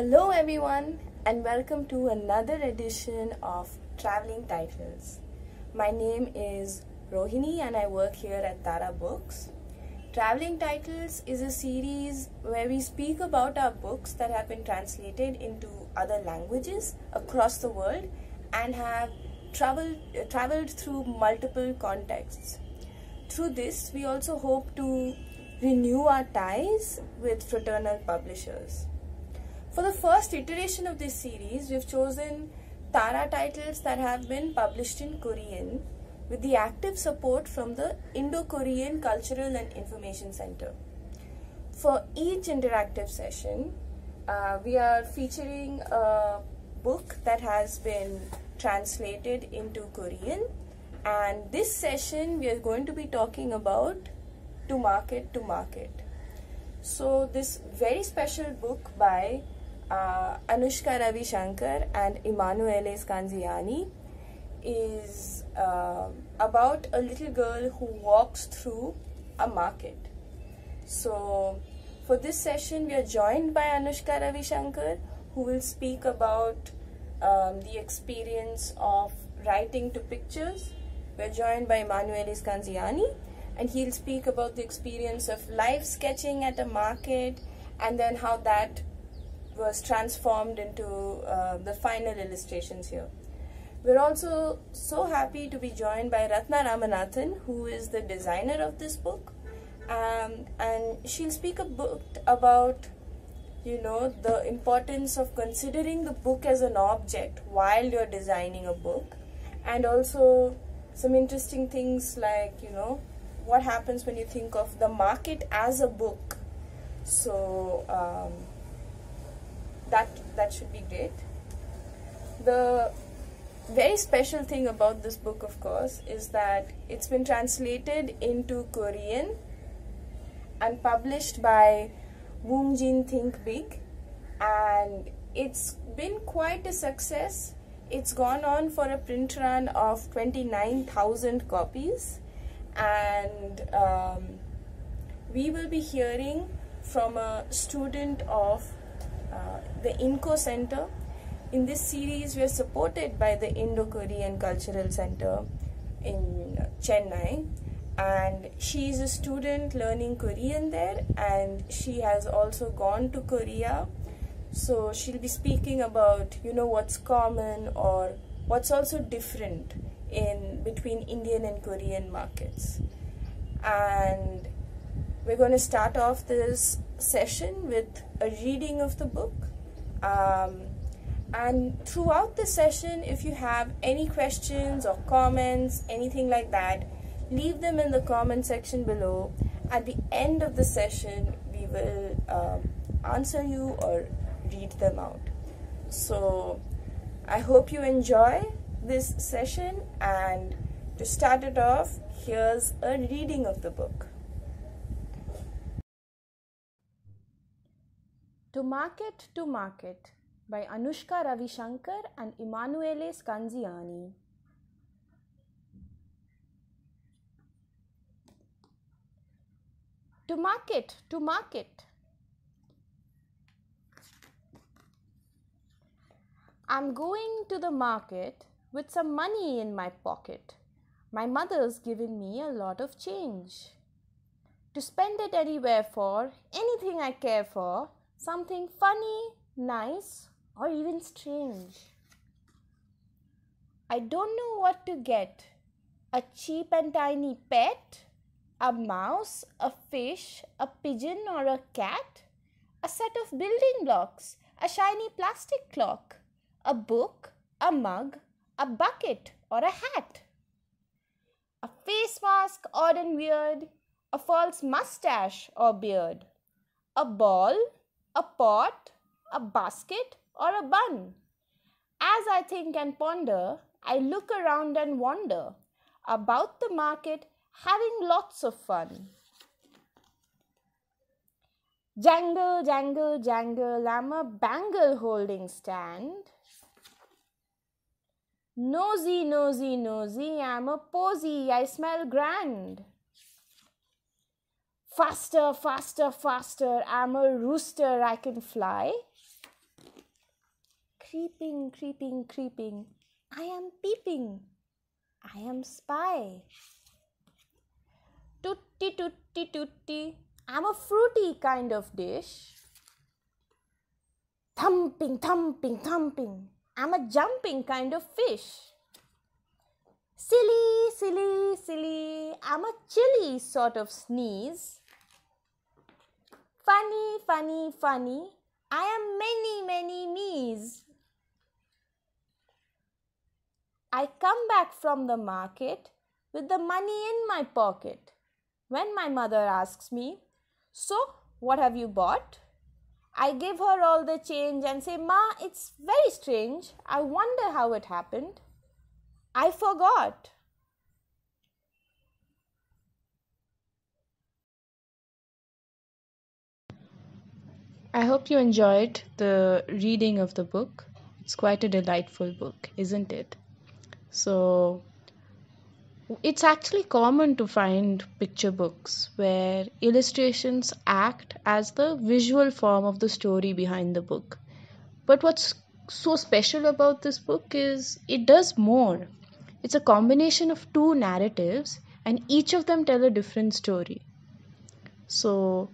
Hello, everyone, and welcome to another edition of Traveling Titles. My name is Rohini, and I work here at Tara Books. Traveling Titles is a series where we speak about our books that have been translated into other languages across the world and have traveled, uh, traveled through multiple contexts. Through this, we also hope to renew our ties with fraternal publishers. For the first iteration of this series, we've chosen Tara titles that have been published in Korean with the active support from the Indo-Korean Cultural and Information Center. For each interactive session, uh, we are featuring a book that has been translated into Korean and this session we are going to be talking about To Market to Market. So this very special book by uh, Anushka Ravishankar and Emanuele Scanziani is uh, about a little girl who walks through a market. So, for this session, we are joined by Anushka Ravishankar, who will speak about um, the experience of writing to pictures. We're joined by Emanuele Scanziani, and he'll speak about the experience of live sketching at a market and then how that was transformed into uh, the final illustrations here. We're also so happy to be joined by Rathna Ramanathan, who is the designer of this book. Um, and she'll speak a bit about, you know, the importance of considering the book as an object while you're designing a book. And also some interesting things like, you know, what happens when you think of the market as a book. So, um, that that should be great. The very special thing about this book, of course, is that it's been translated into Korean and published by Woongjin Thinkbig, and it's been quite a success. It's gone on for a print run of 29,000 copies, and um, we will be hearing from a student of Uh, the InKo Center. In this series, we are supported by the Indo-Korean Cultural Center in Chennai. And she is a student learning Korean there and she has also gone to Korea. So she'll be speaking about you know what's common or what's also different in between Indian and Korean markets. And we're going to start off this session with a reading of the book. Um, and throughout the session, if you have any questions or comments, anything like that, leave them in the comment section below. At the end of the session, we will um, answer you or read them out. So I hope you enjoy this session and to start it off, here's a reading of the book. To Market to Market by Anushka Ravishankar and Emanuele Scanziani. To market, to market. I'm going to the market with some money in my pocket. My mother's given me a lot of change. To spend it anywhere for anything I care for something funny, nice, or even strange. I don't know what to get a cheap and tiny pet, a mouse, a fish, a pigeon, or a cat, a set of building blocks, a shiny plastic clock, a book, a mug, a bucket, or a hat. A face mask, odd and weird, a false mustache or beard, a ball, a pot, a basket, or a bun. As I think and ponder, I look around and wonder about the market, having lots of fun. Jangle, jangle, jangle, I'm a bangle holding stand. Nosy, nosy, nosy, I'm a posy, I smell grand. Faster, faster, faster, I'm a rooster, I can fly. Creeping, creeping, creeping. I am peeping. I am spy. Tutti, tutti, tutti. I'm a fruity kind of dish. Thumping, thumping, thumping. I'm a jumping kind of fish. Silly, silly, silly. I'm a chilly sort of sneeze. Funny, funny, funny. I am many, many me's. I come back from the market with the money in my pocket. When my mother asks me, So, what have you bought? I give her all the change and say, Ma, it's very strange. I wonder how it happened. I forgot. I hope you enjoyed the reading of the book. It's quite a delightful book, isn't it? So, it's actually common to find picture books where illustrations act as the visual form of the story behind the book. But what's so special about this book is it does more. It's a combination of two narratives, and each of them tell a different story. So,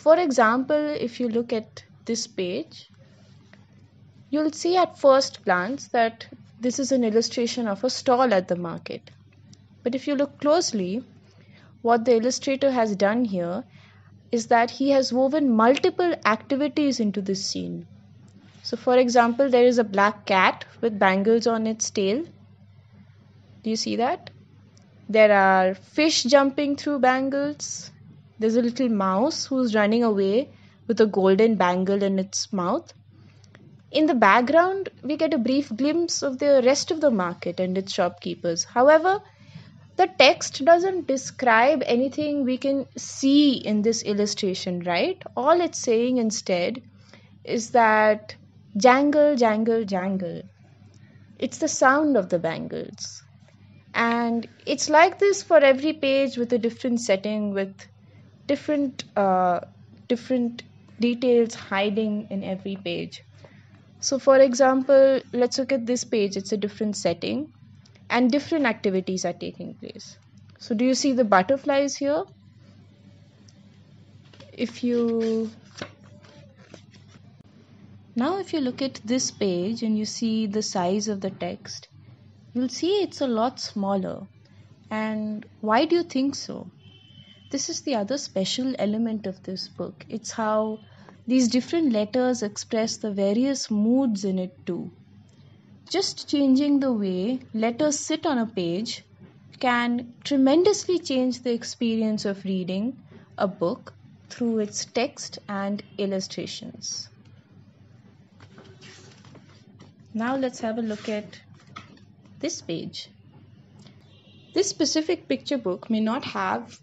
for example, if you look at this page, you'll see at first glance that this is an illustration of a stall at the market. But if you look closely, what the illustrator has done here is that he has woven multiple activities into this scene. So, for example, there is a black cat with bangles on its tail. Do you see that? There are fish jumping through bangles. There's a little mouse who's running away with a golden bangle in its mouth. In the background, we get a brief glimpse of the rest of the market and its shopkeepers. However, the text doesn't describe anything we can see in this illustration, right? All it's saying instead is that jangle, jangle, jangle. It's the sound of the bangles. And it's like this for every page with a different setting, with different uh, different details hiding in every page. So for example let's look at this page. It's a different setting and different activities are taking place. So do you see the butterflies here? If you now if you look at this page and you see the size of the text you'll see it's a lot smaller. And why do you think so this is the other special element of this book. It's how these different letters express the various moods in it too. Just changing the way letters sit on a page can tremendously change the experience of reading a book through its text and illustrations. Now let's have a look at this page. This specific picture book may not have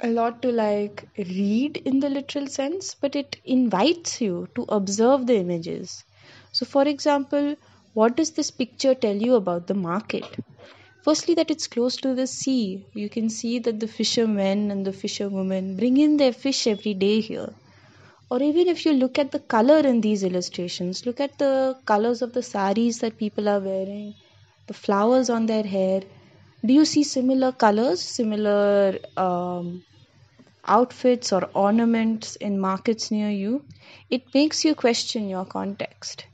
a lot to like read in the literal sense, but it invites you to observe the images. So, for example, what does this picture tell you about the market? Firstly, that it's close to the sea. You can see that the fishermen and the fisherwomen bring in their fish every day here. Or even if you look at the color in these illustrations, look at the colors of the saris that people are wearing, the flowers on their hair. Do you see similar colors, similar um, outfits or ornaments in markets near you, it makes you question your context.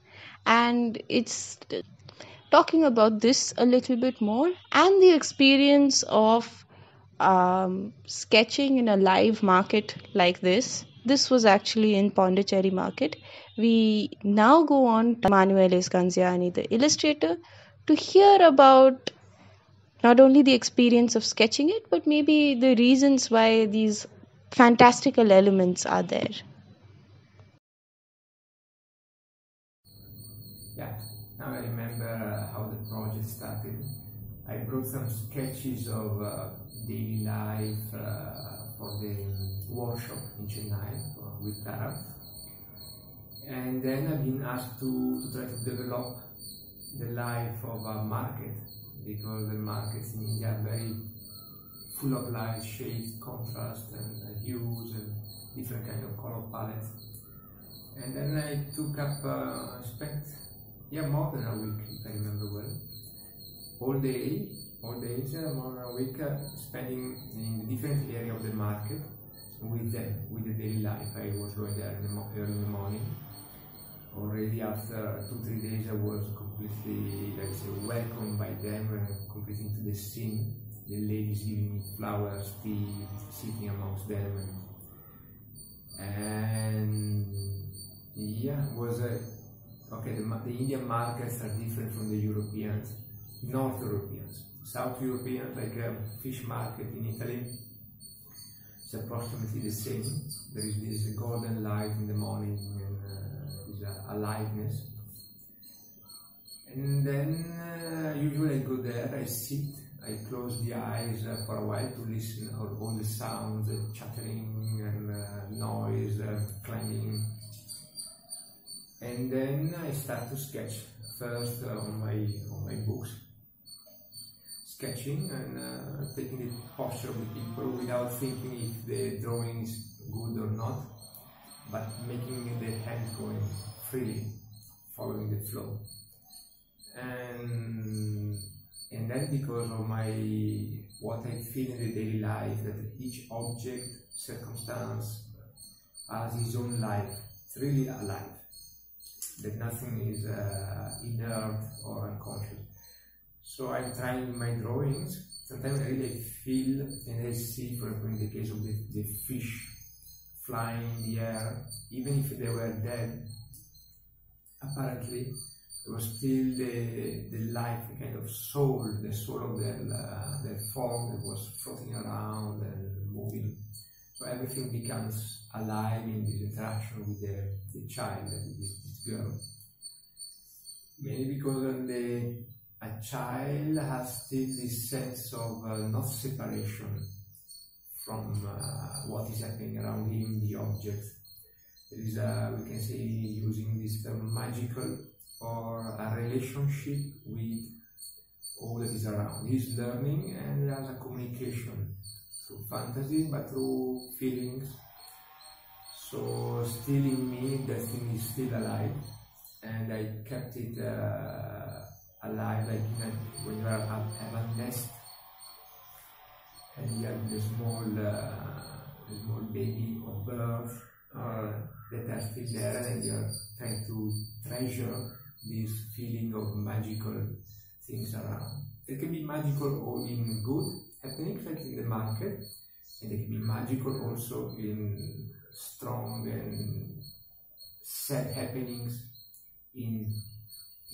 And it's talking about this a little bit more and the experience of um, sketching in a live market like this. This was actually in Pondicherry Market. We now go on to Emanuele Scanziani, the illustrator, to hear about not only the experience of sketching it, but maybe the reasons why these fantastical elements are there. Yeah, now I remember how the project started. I brought some sketches of uh, daily life uh, for the workshop in Chennai uh, with Tara. And then I've been asked to, to try to develop the life of a market because the markets in India are very full of light, shades, contrast, and uh, hues, and different kind of color palettes. And then I took up uh, aspect yeah, more than a week, if I remember well. All day, all days, uh, more than a week, uh, spending in different area of the market with them, with the daily life. I was going there in the early in the morning. Already after two, three days, I was completely, let's say, welcomed by them and completely into the scene. The ladies giving me flowers, tea, sitting amongst them, and, and yeah, was a okay. The, the Indian markets are different from the Europeans, North Europeans, South Europeans, like a fish market in Italy. It's approximately the same. There is this golden light in the morning and uh, is a aliveness. And then uh, usually I go there, I sit, I close the eyes uh, for a while to listen to all the sounds, chattering and uh, noise, clanging. And then I start to sketch first uh, on my on my books, sketching and uh, taking the posture the people without thinking if the drawing is good or not, but making the hands going freely, following the flow. And and then because of my what I feel in the daily life, that each object, circumstance has its own life. It's really alive. That nothing is uh, inert or unconscious. So I'm trying my drawings. Sometimes I really feel and I see, for example, in the case of the, the fish flying in the air, even if they were dead, apparently there was still the, the life, the kind of soul, the soul of their, uh, form that was floating around and moving. So everything becomes alive in this interaction with the, the child, with this, this girl. Maybe because the a child has still this sense of uh, not separation from uh, what is happening around him, the object. There is a, we can say, using this term, magical or a relationship with all that is around. He's learning and has a communication through fantasy, but through feelings. So still in me, that thing is still alive, and I kept it uh, alive, like in a, when you are at, a nest, and you have the small, uh, the small baby or bird uh, that are still there, and you're trying to treasure this feeling of magical things around. It can be magical or in good happenings, like in the market, and it can be magical also in strong and sad happenings in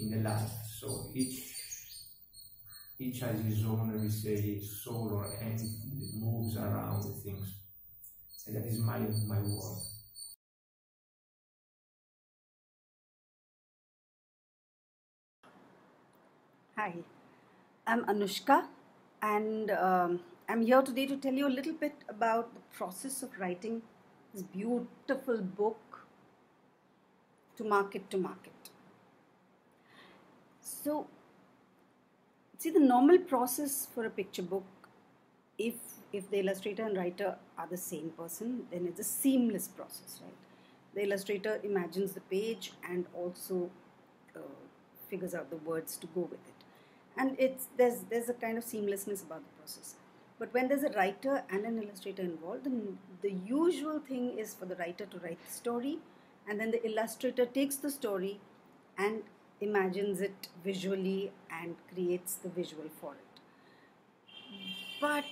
in the life. So each each has his own, we say, soul or entity that moves around the things, and that is my my work. Hi, I'm Anushka, and um, I'm here today to tell you a little bit about the process of writing this beautiful book to market to market. So, see the normal process for a picture book, if if the illustrator and writer are the same person, then it's a seamless process, right? The illustrator imagines the page and also uh, figures out the words to go with it and it's there's there's a kind of seamlessness about the process. But when there's a writer and an illustrator involved then the usual thing is for the writer to write the story and then the illustrator takes the story and imagines it visually and creates the visual for it. But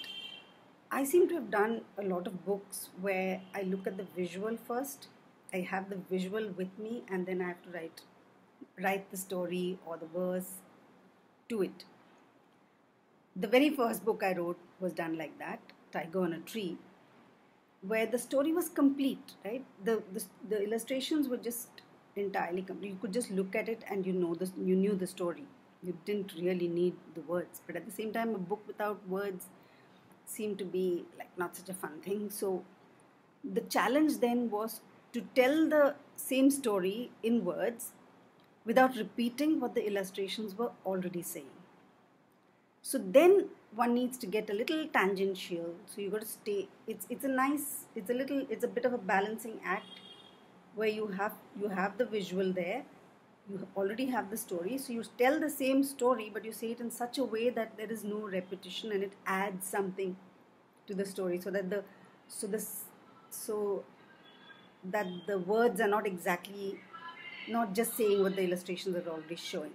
i seem to have done a lot of books where i look at the visual first i have the visual with me and then i have to write write the story or the verse to it. The very first book I wrote was done like that, Tiger on a Tree, where the story was complete, right? The, the, the illustrations were just entirely complete. You could just look at it and you know this, you knew the story. You didn't really need the words. But at the same time, a book without words seemed to be like not such a fun thing. So the challenge then was to tell the same story in words without repeating what the illustrations were already saying. So then one needs to get a little tangential. So you got to stay. It's it's a nice. It's a little. It's a bit of a balancing act, where you have you have the visual there, you already have the story so you tell the same story but you say it in such a way that there is no repetition and it adds something to the story so that the so this so that the words are not exactly not just saying what the illustrations are already showing.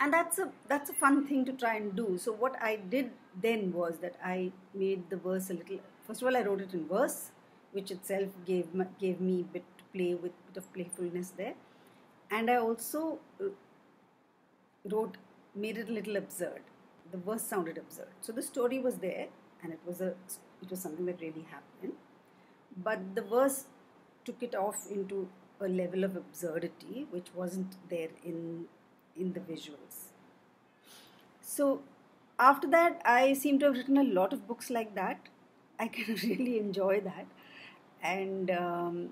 And that's a that's a fun thing to try and do. So what i did then was that i made the verse a little first of all i wrote it in verse which itself gave gave me a bit to play with bit of playfulness there. And i also uh, wrote made it a little absurd. The verse sounded absurd. So the story was there and it was a it was something that really happened. But the verse took it off into a level of absurdity which wasn't there in in the visuals. So after that i seem to have written a lot of books like that. I can really enjoy that. And um,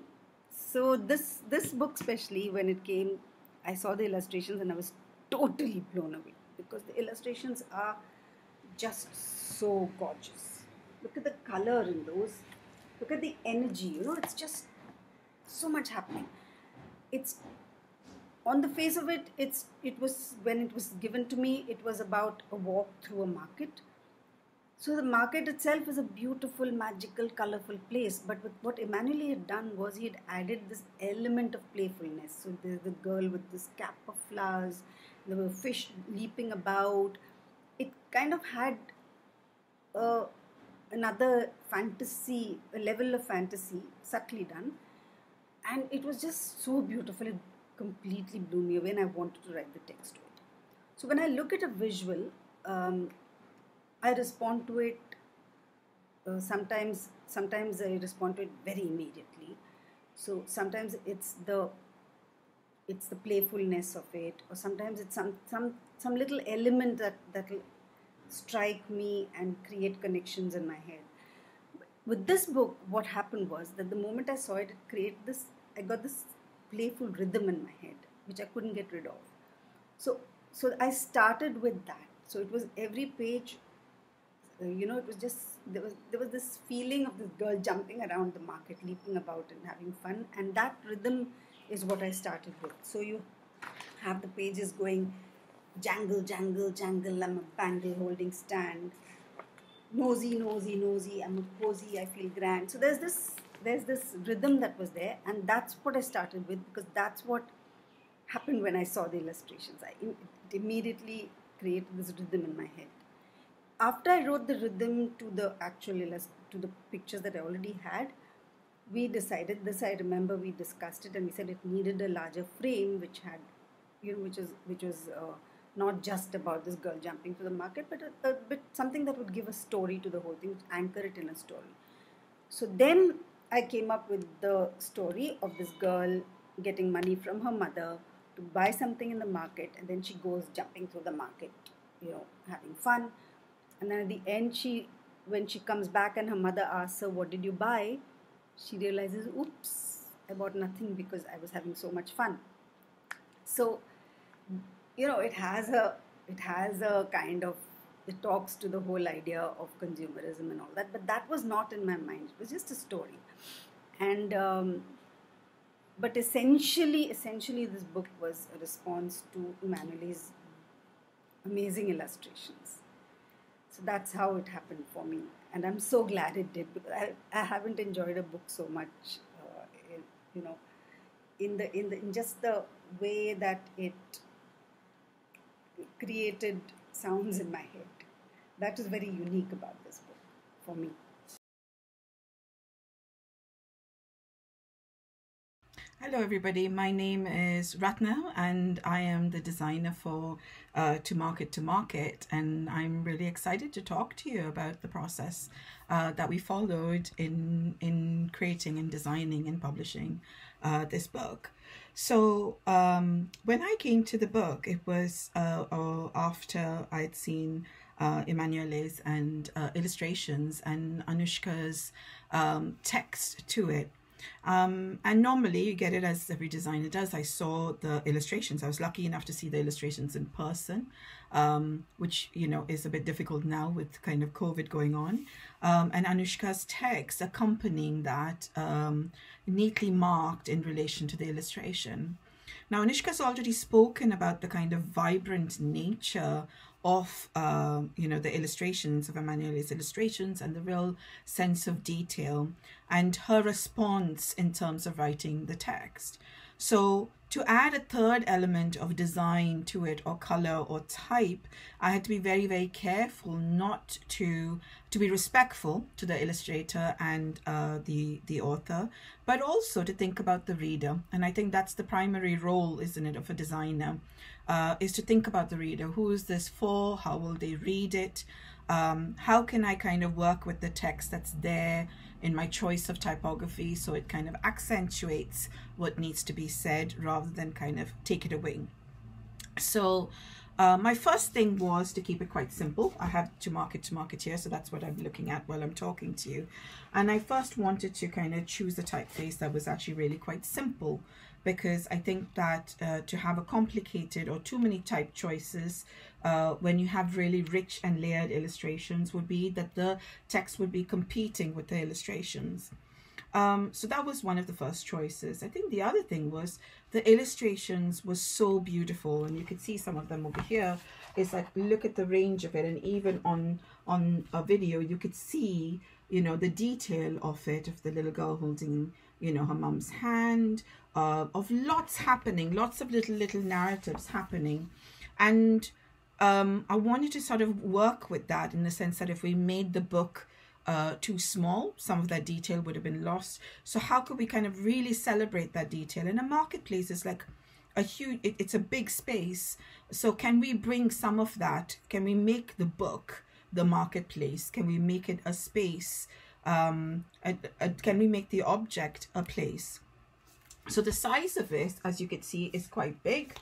so this this book especially when it came i saw the illustrations and i was totally blown away because the illustrations are just so gorgeous. Look at the color in those. Look at the energy you know it's just so much happening. It's on the face of it it's it was when it was given to me it was about a walk through a market. So the market itself is a beautiful magical colorful place but with what Emanuele had done was he had added this element of playfulness. So there's the girl with this cap of flowers there were fish leaping about it kind of had a another fantasy, a level of fantasy, subtly done. And it was just so beautiful. It completely blew me away, and I wanted to write the text to it. So when I look at a visual, um, I respond to it. Uh, sometimes, sometimes I respond to it very immediately. So sometimes it's the it's the playfulness of it, or sometimes it's some some some little element that that will strike me and create connections in my head. With this book, what happened was that the moment I saw it, it this, I got this playful rhythm in my head, which I couldn't get rid of. So, so I started with that. So it was every page, uh, you know, it was just, there was, there was this feeling of this girl jumping around the market, leaping about and having fun. And that rhythm is what I started with. So you have the pages going jangle, jangle, jangle, I'm a bangle holding stand. Nosy, nosy, nosy, I'm a posy, I feel grand. So there's this there's this rhythm that was there, and that's what I started with because that's what happened when I saw the illustrations. I it immediately created this rhythm in my head. After I wrote the rhythm to the actual illust- to the pictures that I already had, we decided this. I remember we discussed it, and we said it needed a larger frame, which had, you know, which was which was. Uh, not just about this girl jumping to the market, but a, a, bit something that would give a story to the whole thing, anchor it in a story. So then I came up with the story of this girl getting money from her mother to buy something in the market, and then she goes jumping through the market, you know, having fun. And then at the end, she, when she comes back and her mother asks her, "What did you buy?" she realizes, "Oops, I bought nothing because I was having so much fun." So you know it has a it has a kind of it talks to the whole idea of consumerism and all that but that was not in my mind. It was just a story. And um, but essentially essentially this book was a response to Emanuele's amazing illustrations. So that's how it happened for me. And i'm so glad it did because i, I haven't enjoyed a book so much uh, you know in the in the in just the way that it created sounds in my head. That is very unique about this book for me. Hello, everybody. My name is Rathna, and I am the designer for uh, To Market to Market. And I'm really excited to talk to you about the process uh, that we followed in in creating and designing and publishing uh, this book. So um, when I came to the book, it was uh, uh, after I'd seen uh, Emanuele's and uh, illustrations and Anushka's um, text to it. Um, and normally you get it as every designer does. I saw the illustrations. I was lucky enough to see the illustrations in person, um, which, you know, is a bit difficult now with kind of COVID going on. Um, and Anushka's text accompanying that, um, neatly marked in relation to the illustration. Now, Anushka's already spoken about the kind of vibrant nature of uh, you know the illustrations of Emanuele's illustrations and the real sense of detail and her response in terms of writing the text. So to add a third element of design to it or color or type, I had to be very, very careful not to to be respectful to the illustrator and uh, the the author, but also to think about the reader. And I think that's the primary role, isn't it, of a designer, uh, is to think about the reader. Who is this for? How will they read it? Um, how can I kind of work with the text that's there? In my choice of typography so it kind of accentuates what needs to be said rather than kind of take it away. So uh, my first thing was to keep it quite simple. I have to market to market here, so that's what I'm looking at while I'm talking to you. And I first wanted to kind of choose a typeface that was actually really quite simple because I think that uh, to have a complicated or too many type choices uh, when you have really rich and layered illustrations would be that the text would be competing with the illustrations. Um, so that was one of the first choices. I think the other thing was the illustrations were so beautiful and you could see some of them over here. It's like look at the range of it and even on on a video you could see you know the detail of it of the little girl holding you know her mum's hand uh, of lots happening lots of little little narratives happening and um, I wanted to sort of work with that in the sense that if we made the book uh, too small, some of that detail would have been lost. So how could we kind of really celebrate that detail? And a marketplace is like a huge, it, it's a big space. So can we bring some of that? Can we make the book the marketplace? Can we make it a space? Um, a, a, can we make the object a place? So the size of it, as you can see, is quite big.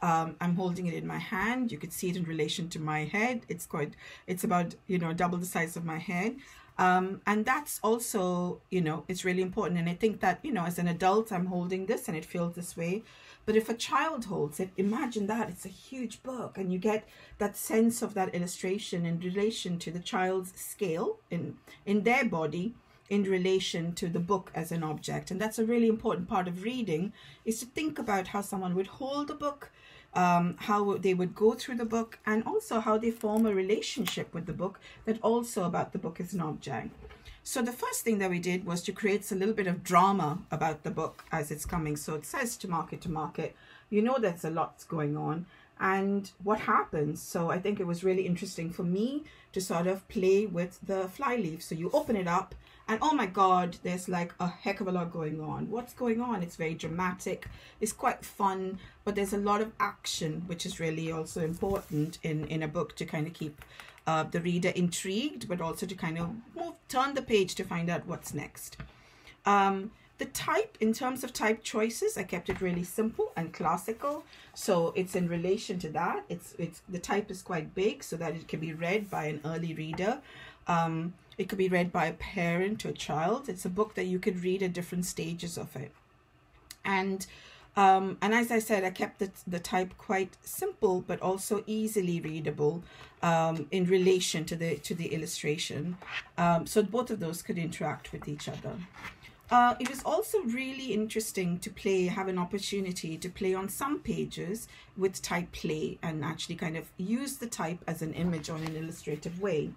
Um, I'm holding it in my hand. You could see it in relation to my head. It's quite, it's about, you know, double the size of my head. Um, and that's also, you know, it's really important. And I think that, you know, as an adult, I'm holding this and it feels this way. But if a child holds it, imagine that it's a huge book and you get that sense of that illustration in relation to the child's scale in, in their body in relation to the book as an object. And that's a really important part of reading is to think about how someone would hold a book, um, how they would go through the book, and also how they form a relationship with the book that also about the book is an object. So the first thing that we did was to create a little bit of drama about the book as it's coming. So it says to market to market. You know there's a lot going on and what happens. So I think it was really interesting for me to sort of play with the flyleaf. So you open it up and oh my god there's like a heck of a lot going on what's going on it's very dramatic it's quite fun but there's a lot of action which is really also important in in a book to kind of keep uh, the reader intrigued but also to kind of move turn the page to find out what's next um, the type, in terms of type choices, I kept it really simple and classical. So it's in relation to that. It's it's the type is quite big so that it can be read by an early reader. Um, it could be read by a parent to a child. It's a book that you could read at different stages of it. And um, and as I said, I kept the, the type quite simple, but also easily readable um, in relation to the to the illustration. Um, so both of those could interact with each other. Uh, it was also really interesting to play, have an opportunity to play on some pages with type play and actually kind of use the type as an image on an illustrative way.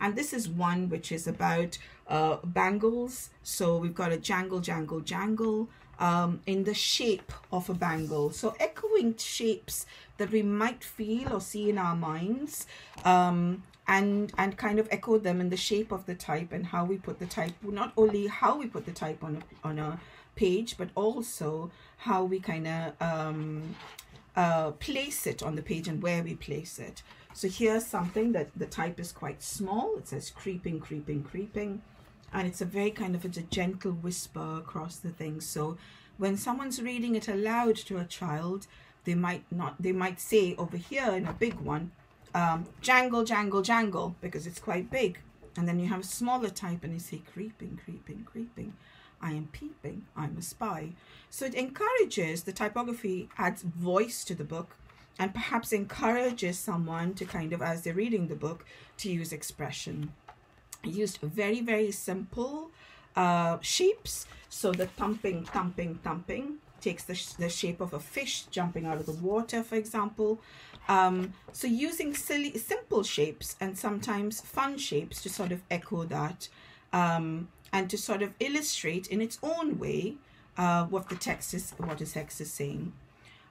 And this is one which is about uh, bangles. So we've got a jangle, jangle, jangle um, in the shape of a bangle. So echoing shapes that we might feel or see in our minds um, and, and kind of echo them in the shape of the type and how we put the type, not only how we put the type on a, on a page, but also how we kind of um, uh, place it on the page and where we place it. So here's something that the type is quite small. It says creeping, creeping, creeping. And it's a very kind of it's a gentle whisper across the thing. So when someone's reading it aloud to a child, they might not, they might say over here in a big one, um, jangle, jangle, jangle, because it's quite big. And then you have a smaller type and you say creeping, creeping, creeping. I am peeping, I'm a spy. So it encourages, the typography adds voice to the book and perhaps encourages someone to kind of, as they're reading the book, to use expression. I used very, very simple uh, shapes. So the thumping, thumping, thumping takes the, sh the shape of a fish jumping out of the water, for example. Um, so using silly, simple shapes and sometimes fun shapes to sort of echo that um, and to sort of illustrate in its own way uh, what the text is, what the text is saying.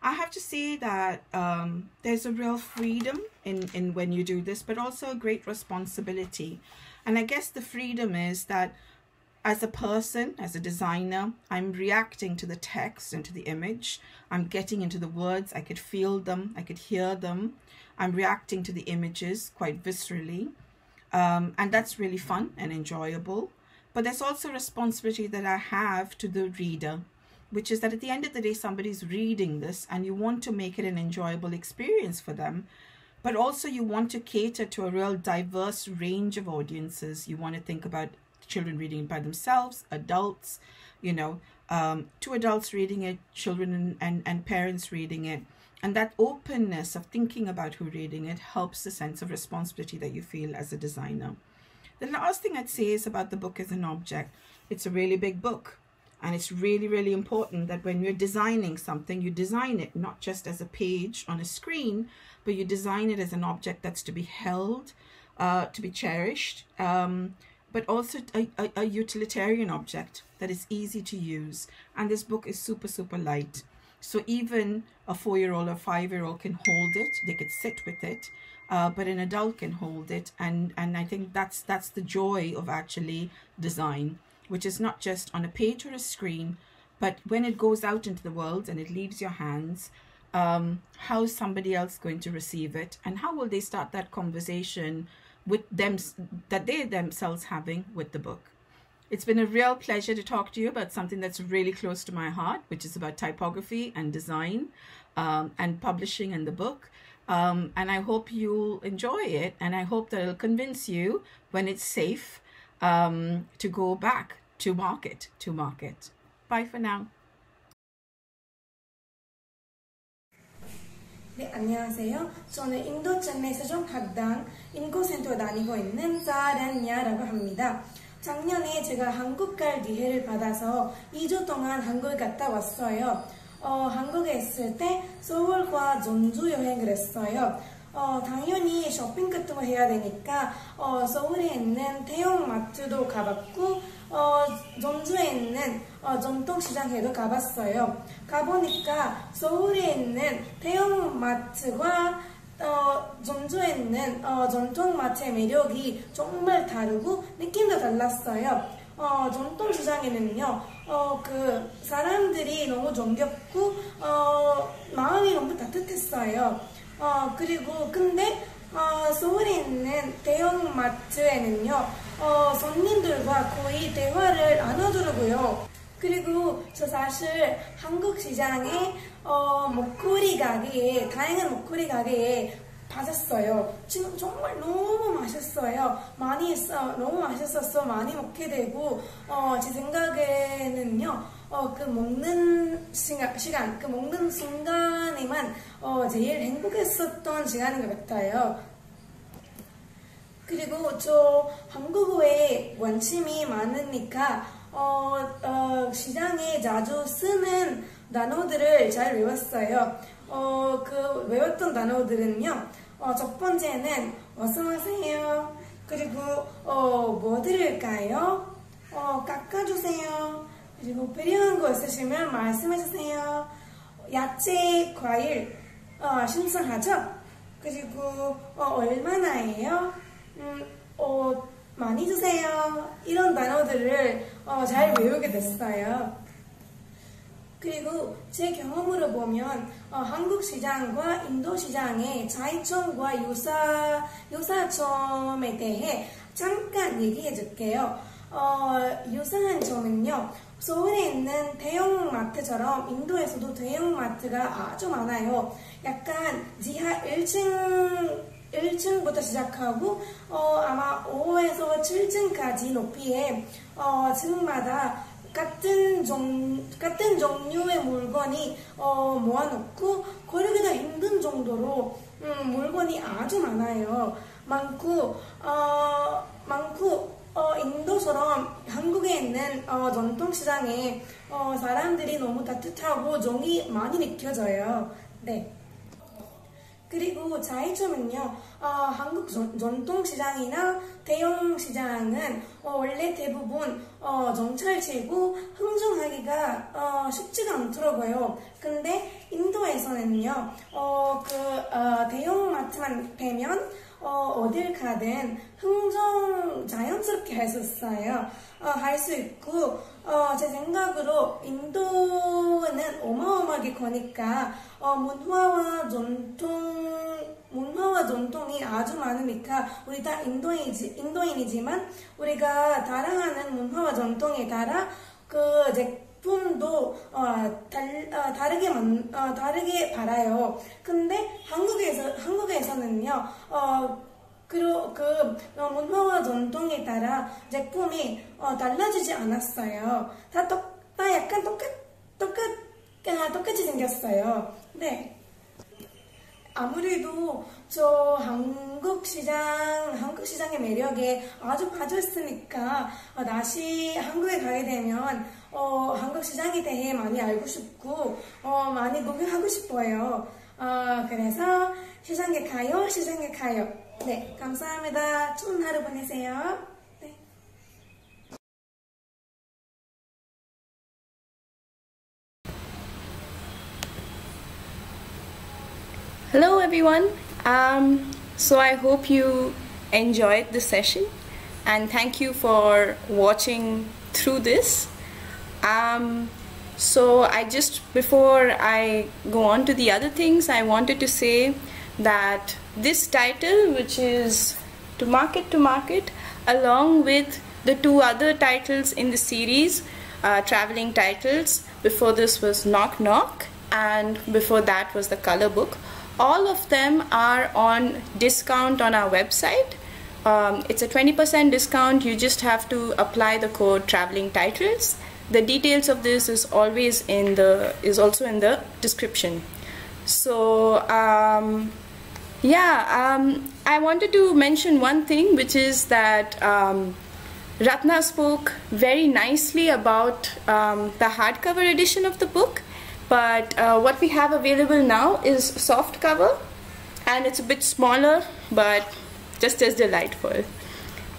I have to say that um, there's a real freedom in, in when you do this, but also a great responsibility. And I guess the freedom is that as a person, as a designer, I'm reacting to the text and to the image. I'm getting into the words. I could feel them. I could hear them. I'm reacting to the images quite viscerally. Um, and that's really fun and enjoyable. But there's also responsibility that I have to the reader, which is that at the end of the day, somebody's reading this and you want to make it an enjoyable experience for them. But also you want to cater to a real diverse range of audiences. You want to think about children reading it by themselves, adults, you know, um, two adults reading it, children and, and, and parents reading it. And that openness of thinking about who reading it helps the sense of responsibility that you feel as a designer. The last thing I'd say is about the book as an object. It's a really big book. And it's really, really important that when you're designing something, you design it not just as a page on a screen, but you design it as an object that's to be held, uh, to be cherished, um, but also a, a, a utilitarian object that is easy to use. And this book is super, super light. So even a four-year-old or five-year-old can hold it. They could sit with it, uh, but an adult can hold it. And, and I think that's, that's the joy of actually design, which is not just on a page or a screen, but when it goes out into the world and it leaves your hands, um, how is somebody else going to receive it? And how will they start that conversation with them that they themselves having with the book. It's been a real pleasure to talk to you about something that's really close to my heart, which is about typography and design um, and publishing and the book. Um, and I hope you'll enjoy it. And I hope that it'll convince you when it's safe um, to go back to market, to market. Bye for now. 네, 안녕하세요. 저는 인도 짠메에서 좀 각당 인구 다니고 있는 합니다. 작년에 제가 한국 갈 기회를 받아서 2주 동안 한국에 갔다 왔어요. 어, 한국에 있을 때 서울과 전주 여행을 했어요. 어, 당연히 쇼핑 같은 거 해야 되니까 어, 서울에 있는 대형 마트도 가봤고 어, 전주에 있는 어, 전통시장에도 가봤어요. 가보니까 서울에 있는 대형 마트와 어, 전주에 있는 어, 전통 마트의 매력이 정말 다르고 느낌도 달랐어요. 어, 전통 시장에는요, 어, 그, 사람들이 너무 정겹고, 어, 마음이 너무 따뜻했어요. 어, 그리고 근데 어, 서울에 있는 대형 마트에는요 어, 손님들과 거의 대화를 안 하더라고요. 그리고 저 사실 한국 시장에 어, 목걸이 가게에 다양한 목걸이 가게에 받았어요. 지금 정말 너무 맛있어요. 많이 있어 너무 맛있어서 많이 먹게 되고 어, 제 생각에는요. 어, 그 먹는 시간, 시간, 그 먹는 순간에만 어, 제일 행복했었던 시간인 것 같아요. 그리고 저 한국어에 관심이 많으니까 어, 어, 시장에 자주 쓰는 단어들을 잘 외웠어요. 어, 그 외웠던 단어들은요. 어, 첫 번째는 어서오세요. 그리고 어, 뭐 드릴까요? 어, 깎아주세요. 그리고 필요한 거 있으시면 말씀해주세요. 야채, 과일 어, 신청하죠? 그리고 어, 얼마나예요? 음, 어, 많이 주세요. 이런 단어들을 어, 잘 외우게 됐어요. 그리고 제 경험으로 보면 어, 한국 시장과 인도 시장의 차이점과 유사, 유사점에 대해 잠깐 얘기해 줄게요. 어, 유사한 점은요. 서울에 있는 대형마트처럼 인도에서도 대형마트가 아주 많아요. 약간 지하 1층 1층부터 시작하고 어, 아마 5에서 7층까지 높이의 어, 층마다 같은 종 같은 종류의 물건이 어, 모아놓고 거르기도 힘든 정도로 음, 물건이 아주 많아요. 많고 어, 많고 어, 인도처럼 한국에 있는 어, 전통시장에 어, 사람들이 너무 따뜻하고 정이 많이 느껴져요. 네. 그리고 차이점은요, 어, 한국 전, 전통시장이나 대형시장은 어, 원래 대부분 어, 정찰제고 흥정하기가 어, 쉽지가 않더라고요. 근데 인도에서는요, 어, 그 어, 대형마트만 되면 어, 어딜 가든 흥정 자연스럽게 할 수 있어요. 어, 할 수 있고 어, 제 생각으로 인도는 어마어마하게 거니까 어, 문화와 전통 문화와 전통이 아주 많으니까 우리 다 인도인이지, 인도인이지만 우리가 따라하는 문화와 전통에 따라 그 제품도 어, 달, 어, 다르게 만, 어, 다르게 팔아요. 근데 한국에서 한국에서는요. 어, 그, 그 어, 문화와 전통에 따라 제품이 어, 달라지지 않았어요. 다, 똑, 다 약간 똑같, 똑같, 아, 똑같이 생겼어요. 네. 아무래도 저 한국 시장, 한국 시장의 매력에 아주 빠졌으니까 어, 다시 한국에 가게 되면 어, 한국 시장에 대해 많이 알고 싶고 어, 많이 구경하고 싶어요. 어, 그래서 시장에 가요, 시장에 가요. 네, 감사합니다. 좋은 하루 보내세요. 네. Hello, everyone. Um, so I hope you enjoyed the session and thank you for watching through this. Um, so I just before I go on to the other things, I wanted to say that this title, which is To Market to Market, along with the two other titles in the series, uh, traveling titles. Before this was Knock Knock, and before that was the Color Book. All of them are on discount on our website. Um, it's a 20% discount. You just have to apply the code traveling titles. The details of this is always in the is also in the description. So um, yeah, um, I wanted to mention one thing, which is that um, Rathna spoke very nicely about um, the hardcover edition of the book, but uh, what we have available now is soft cover, and it's a bit smaller, but just as delightful.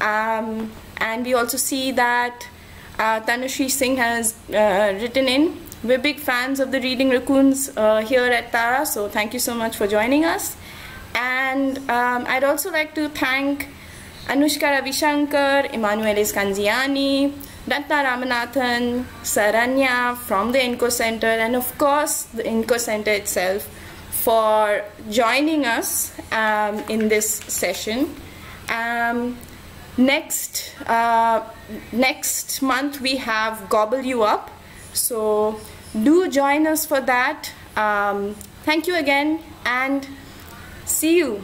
Um, and we also see that uh, Tanushree Singh has uh, written in. We're big fans of the Reading Raccoons uh, here at Tara, so thank you so much for joining us. And um, I'd also like to thank Anushka Ravishankar, Emanuele Scanziani, Rathna Ramanathan, Saranya from the InKo Center, and of course the InKo Center itself for joining us um, in this session. Um, next, uh, next month we have Gobble You Up, so do join us for that. Um, thank you again and see you.